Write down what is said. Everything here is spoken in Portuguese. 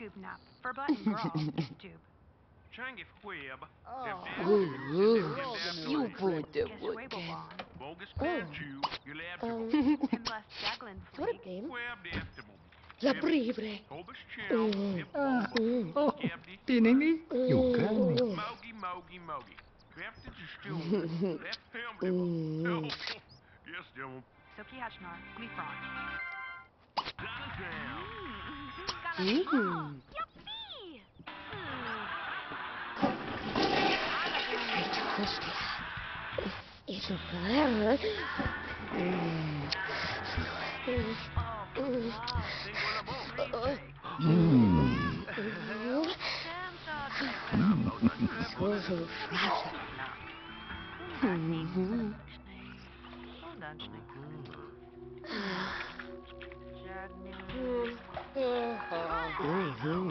scoop nap. For button brawl, tube. Changi Web. You Guess would. Wabelbon. Bogus Banju. You left Um, And bless Daglin What a Fleeg. game. Web Destimal. Labribre. Hobus Chow. Hip Ah, Mm. oh, Gabdi. Tinini, you can. Mogi Mogi Mogi. Crafted to stew. Left ham liver. Yes, devil. Soki Hachnar. Gleefron. Mm -hmm. Eso claro. Solo frase. Mm.